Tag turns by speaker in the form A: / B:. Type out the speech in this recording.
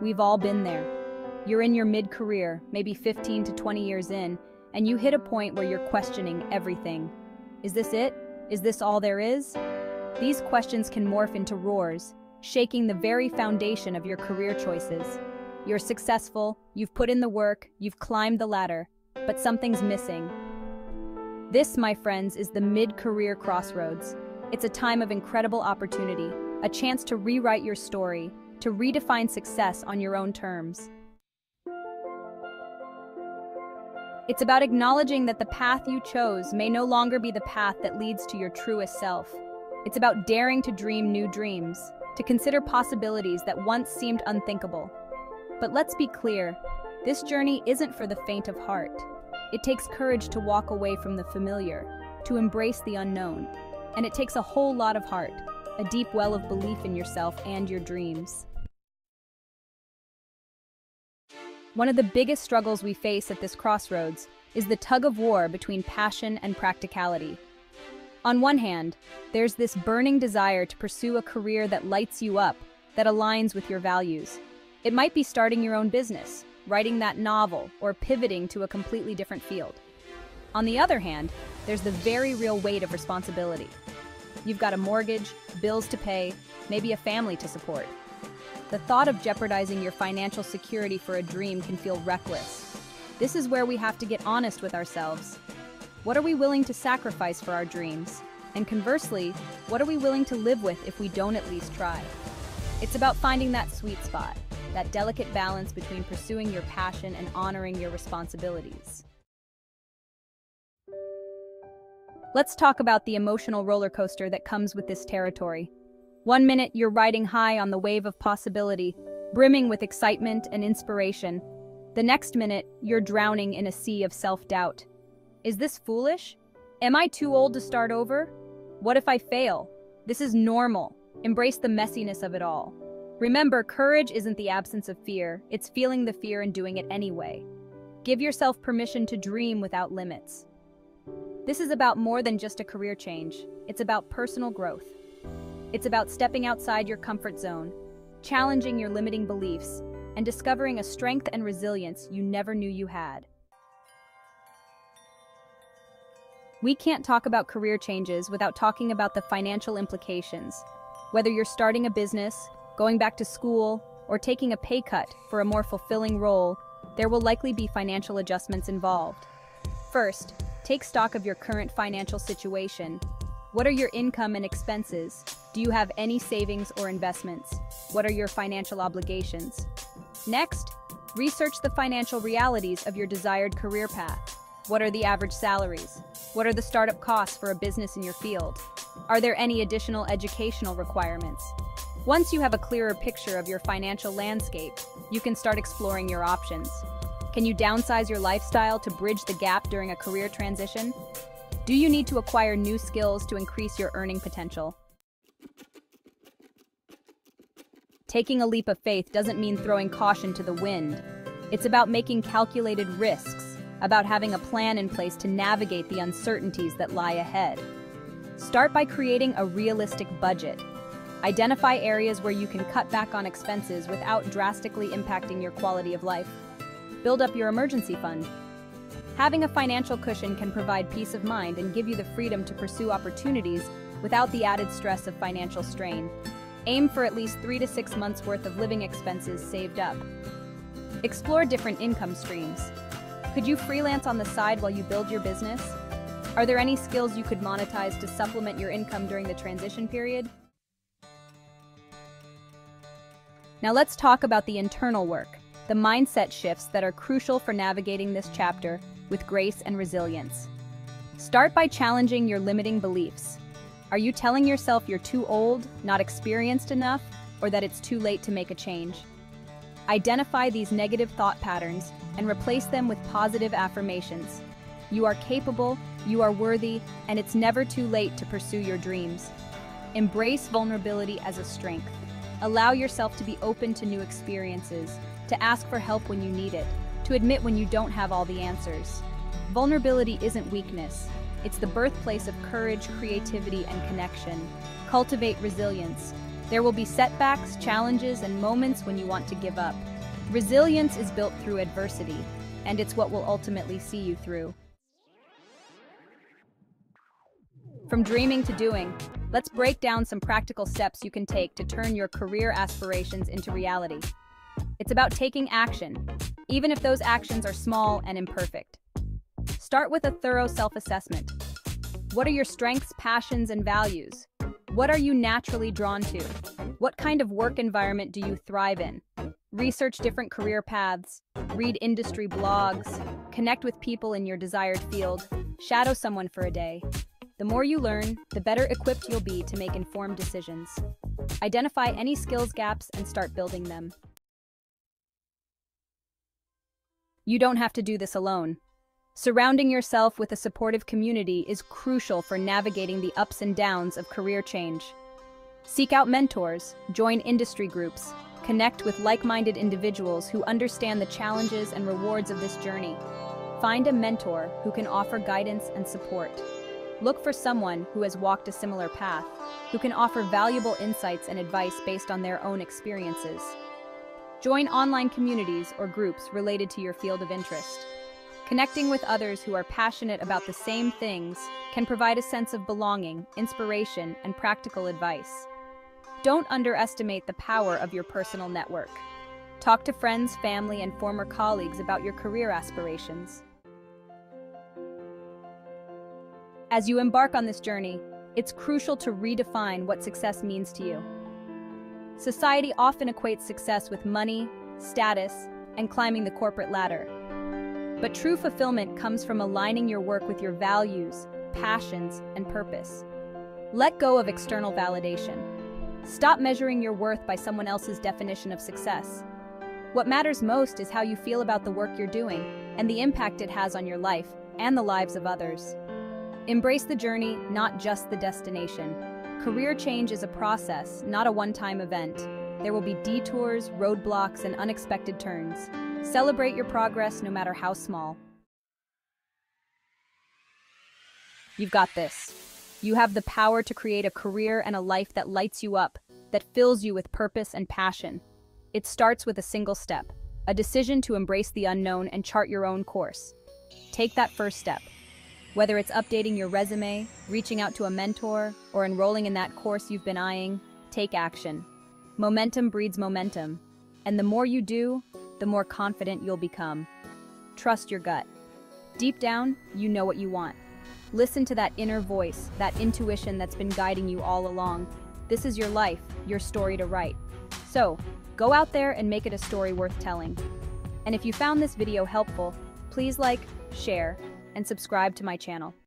A: We've all been there. You're in your mid-career, maybe 15 to 20 years in, and you hit a point where you're questioning everything. Is this it? Is this all there is? These questions can morph into roars, shaking the very foundation of your career choices. You're successful, you've put in the work, you've climbed the ladder, but something's missing. This, my friends, is the mid-career crossroads. It's a time of incredible opportunity, a chance to rewrite your story, to redefine success on your own terms. It's about acknowledging that the path you chose may no longer be the path that leads to your truest self. It's about daring to dream new dreams, to consider possibilities that once seemed unthinkable. But let's be clear, this journey isn't for the faint of heart. It takes courage to walk away from the familiar, to embrace the unknown. And it takes a whole lot of heart, a deep well of belief in yourself and your dreams. One of the biggest struggles we face at this crossroads is the tug of war between passion and practicality. On one hand, there's this burning desire to pursue a career that lights you up, that aligns with your values. It might be starting your own business, writing that novel, or pivoting to a completely different field. On the other hand, there's the very real weight of responsibility. You've got a mortgage, bills to pay, maybe a family to support. The thought of jeopardizing your financial security for a dream can feel reckless. This is where we have to get honest with ourselves. What are we willing to sacrifice for our dreams? And conversely, what are we willing to live with if we don't at least try? It's about finding that sweet spot, that delicate balance between pursuing your passion and honoring your responsibilities. Let's talk about the emotional roller coaster that comes with this territory. One minute you're riding high on the wave of possibility, brimming with excitement and inspiration. The next minute, you're drowning in a sea of self-doubt. Is this foolish? Am I too old to start over? What if I fail? This is normal. Embrace the messiness of it all. Remember, courage isn't the absence of fear, it's feeling the fear and doing it anyway. Give yourself permission to dream without limits. This is about more than just a career change. It's about personal growth. It's about stepping outside your comfort zone, challenging your limiting beliefs, and discovering a strength and resilience you never knew you had. We can't talk about career changes without talking about the financial implications. Whether you're starting a business, going back to school, or taking a pay cut for a more fulfilling role, there will likely be financial adjustments involved. First, take stock of your current financial situation. What are your income and expenses? Do you have any savings or investments? What are your financial obligations? Next, research the financial realities of your desired career path. What are the average salaries? What are the startup costs for a business in your field? Are there any additional educational requirements? Once you have a clearer picture of your financial landscape, you can start exploring your options. Can you downsize your lifestyle to bridge the gap during a career transition? Do you need to acquire new skills to increase your earning potential? Taking a leap of faith doesn't mean throwing caution to the wind. It's about making calculated risks, about having a plan in place to navigate the uncertainties that lie ahead. Start by creating a realistic budget. Identify areas where you can cut back on expenses without drastically impacting your quality of life. Build up your emergency fund. Having a financial cushion can provide peace of mind and give you the freedom to pursue opportunities without the added stress of financial strain. Aim for at least three to six months worth of living expenses saved up. Explore different income streams. Could you freelance on the side while you build your business? Are there any skills you could monetize to supplement your income during the transition period? Now let's talk about the internal work, the mindset shifts that are crucial for navigating this chapter with grace and resilience. Start by challenging your limiting beliefs. Are you telling yourself you're too old, not experienced enough, or that it's too late to make a change? Identify these negative thought patterns and replace them with positive affirmations. You are capable, you are worthy, and it's never too late to pursue your dreams. Embrace vulnerability as a strength. Allow yourself to be open to new experiences, to ask for help when you need it, to admit when you don't have all the answers. Vulnerability isn't weakness, it's the birthplace of courage, creativity, and connection. Cultivate resilience. There will be setbacks, challenges, and moments when you want to give up. Resilience is built through adversity, and it's what will ultimately see you through. From dreaming to doing, let's break down some practical steps you can take to turn your career aspirations into reality. It's about taking action, even if those actions are small and imperfect. Start with a thorough self-assessment. What are your strengths, passions, and values? What are you naturally drawn to? What kind of work environment do you thrive in? Research different career paths, read industry blogs, connect with people in your desired field, shadow someone for a day. The more you learn, the better equipped you'll be to make informed decisions. Identify any skills gaps and start building them. You don't have to do this alone. Surrounding yourself with a supportive community is crucial for navigating the ups and downs of career change. Seek out mentors, join industry groups, connect with like-minded individuals who understand the challenges and rewards of this journey. Find a mentor who can offer guidance and support. Look for someone who has walked a similar path, who can offer valuable insights and advice based on their own experiences. Join online communities or groups related to your field of interest. Connecting with others who are passionate about the same things can provide a sense of belonging, inspiration, and practical advice. Don't underestimate the power of your personal network. Talk to friends, family, and former colleagues about your career aspirations. As you embark on this journey, it's crucial to redefine what success means to you. Society often equates success with money, status, and climbing the corporate ladder. But true fulfillment comes from aligning your work with your values, passions, and purpose. Let go of external validation. Stop measuring your worth by someone else's definition of success. What matters most is how you feel about the work you're doing and the impact it has on your life and the lives of others. Embrace the journey, not just the destination. Career change is a process, not a one-time event. There will be detours, roadblocks, and unexpected turns. Celebrate your progress no matter how small. You've got this. You have the power to create a career and a life that lights you up, that fills you with purpose and passion. It starts with a single step, a decision to embrace the unknown and chart your own course. Take that first step. Whether it's updating your resume, reaching out to a mentor, or enrolling in that course you've been eyeing, take action. Momentum breeds momentum, and the more you do, the more confident you'll become. Trust your gut. Deep down, you know what you want. Listen to that inner voice, that intuition that's been guiding you all along. This is your life, your story to write. So, go out there and make it a story worth telling. And if you found this video helpful, please like, share, and subscribe to my channel.